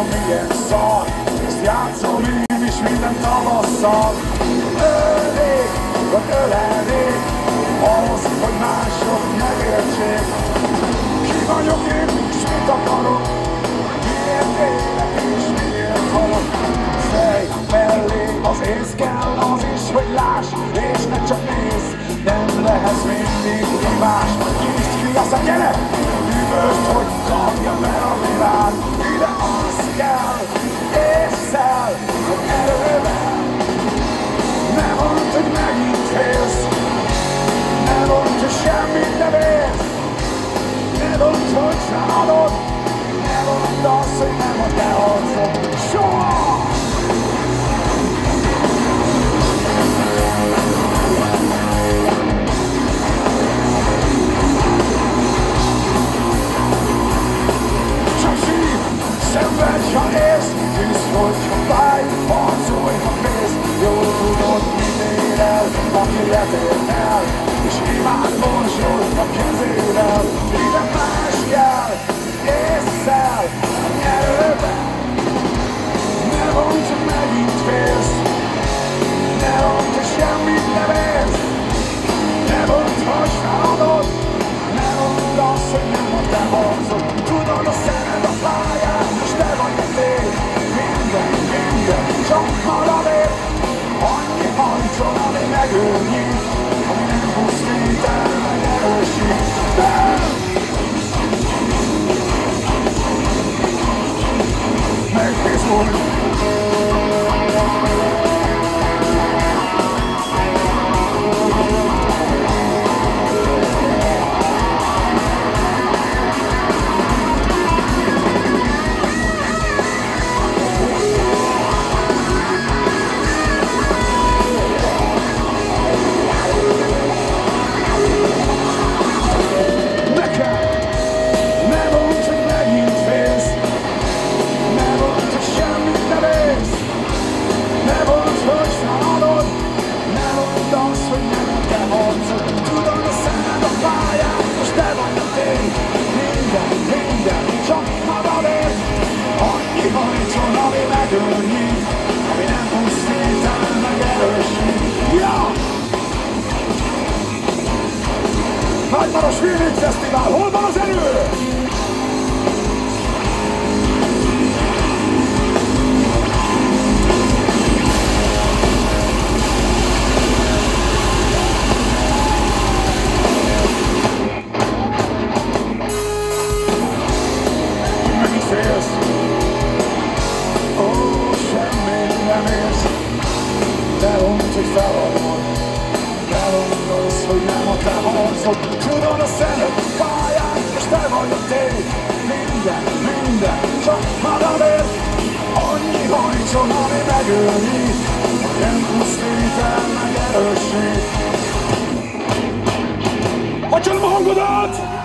tudom milyen szar. Ezt játszom én is minden tavasszal. Ölnék, vagy ölelnék Ahhoz, hogy mások megértsék. Ki vagyok én, és mit akarok? Miért élek és miért halok? Fej mellé az ész kell az is, hogy láss És ne csak nézz, nem lehet mindig hibás Nyisd ki a üvöst, hogy kapja be a világ Hogy nem a te arcod Soha! Szenvedj, ha élsz Hisz, hogyha fáj, harcolj, ha mész Jól tudod, mit ér el, aki letér el És imád morzsol a kezével Ide más kell, észszel, hajtson, ami megőrnyít megőrnyít Ami nem! Nagymaros Filmik Fesztivál, hol van az erő? Hogy feladod De mondd azt, hogy nem a te harcod Tudod a szemed a pályán És te vagy a tény Minden, minden, csak magadért Annyi hajtson, ami megőrít Nem pusztít el, meg erősít Hagyjanom a hangodat!